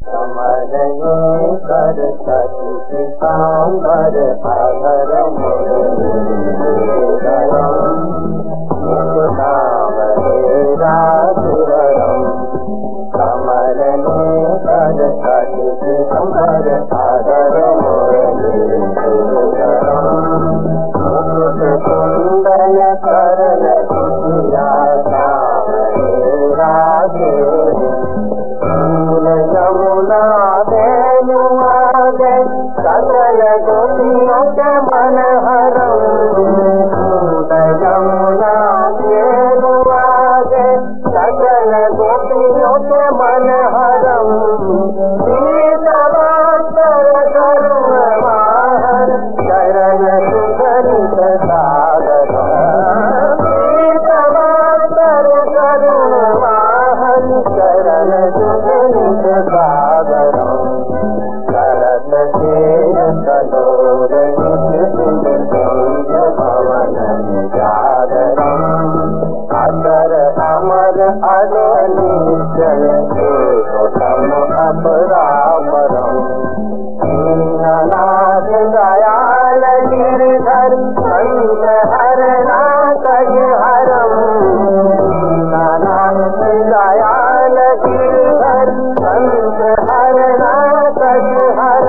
समरये कर सती सांबर अगर मुरावरम समरने कर सती सांबर किया राधे दे सकल के मन हरम यमुना देनुआ दे सकल गोपियों के मन हरम चरण सुखनित सागर चरण सुखनित हर नगर सी दयाल संग हर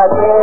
Hare